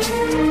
आए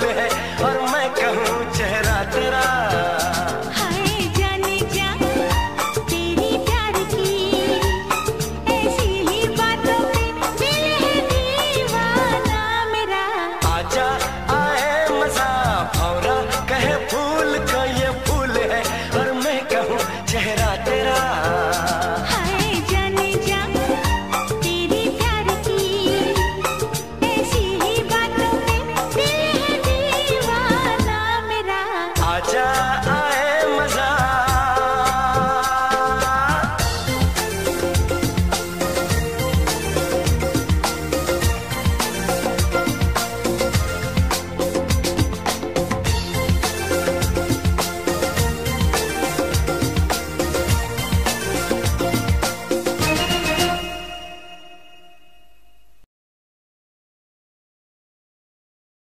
对。